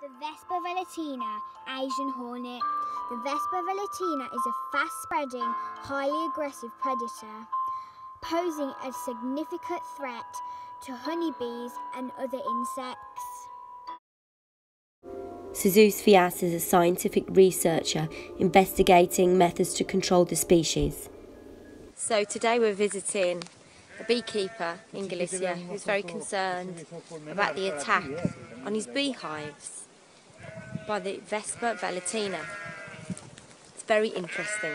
The Vespa velutina Asian hornet. The Vespa velutina is a fast spreading, highly aggressive predator, posing a significant threat to honeybees and other insects. Xesús Feás is a scientific researcher investigating methods to control the species. So today we're visiting a beekeeper in Galicia who's very concerned about the attack on his beehives by the Vespa velutina. It's very interesting.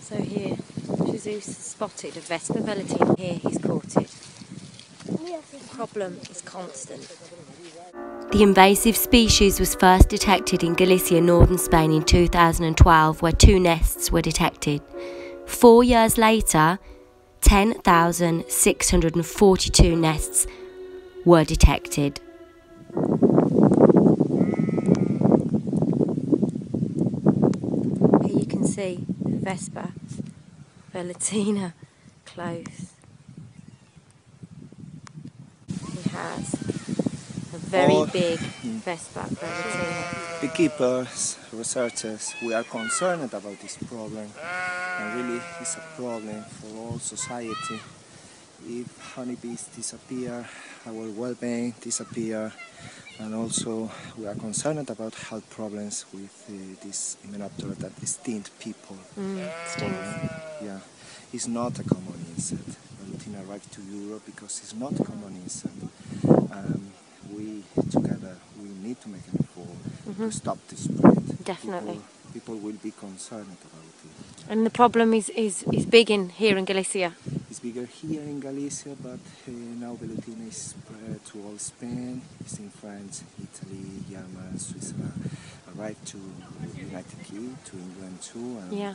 So here, Xesús spotted a Vespa velutina. Here he's caught it. The problem is constant. The invasive species was first detected in Galicia, northern Spain in 2012, where two nests were detected. Four years later, 10,642 nests were detected. Here you can see the Vespa velutina close. He has a very All- big hmm. Vespa velutina. beekeepers, researchers, we are concerned about this problem. And really, it's a problem for all society. If honeybees disappear, our well-being disappear, and also we are concerned about health problems with uh, this hymenoptera that extinct people. Mm. Yeah, it's not a common insect. Velutina arrived to Europe because it's not a common insect. Um, we together we need to make an effort to stop this spread. Mm-hmm. Definitely. People, people will be concerned about it. And the problem is, is, is big in here in Galicia. It's bigger here in Galicia, but uh, now Velutina is spread to all Spain. It's in France, Italy, Germany, Switzerland. Arrived to United Kingdom, to England too. And Yeah.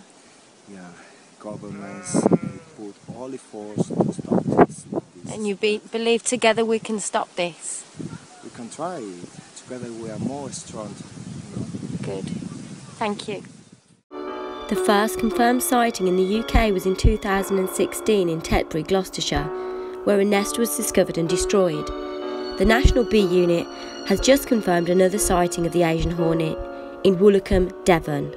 yeah, governments put all the force to stop this. this And you be, believe together we can stop this. we can try it. Together we are more strong. You know? Good. Thank you. The first confirmed sighting in the UK was in 2016 in Tetbury, Gloucestershire, where a nest was discovered and destroyed. The National Bee Unit has just confirmed another sighting of the Asian hornet in Woolacombe, Devon.